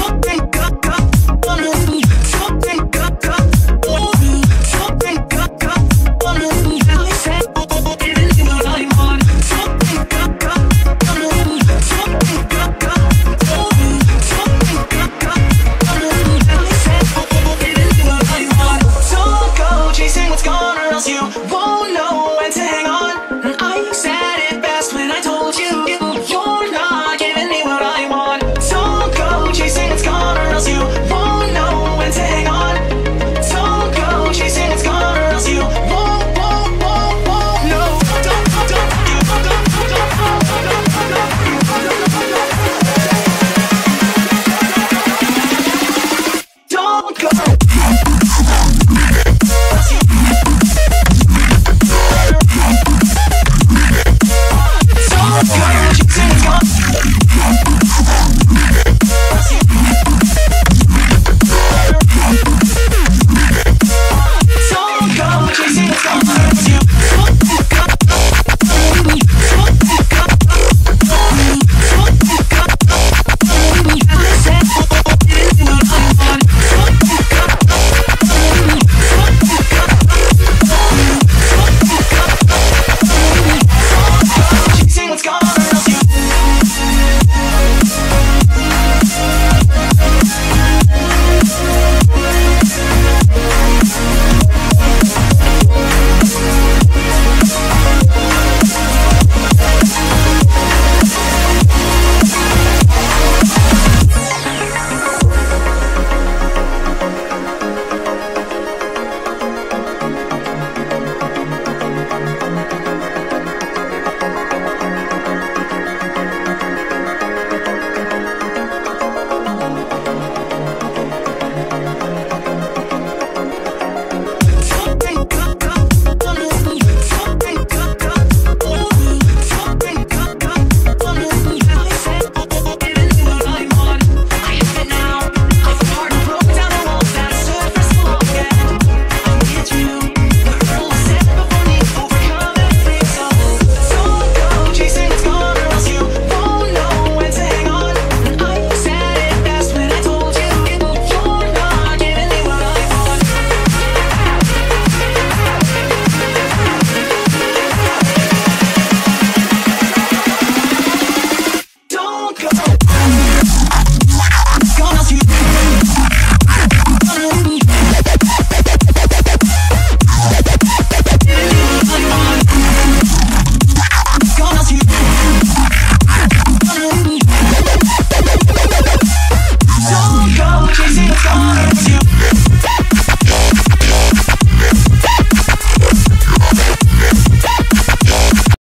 Fuck them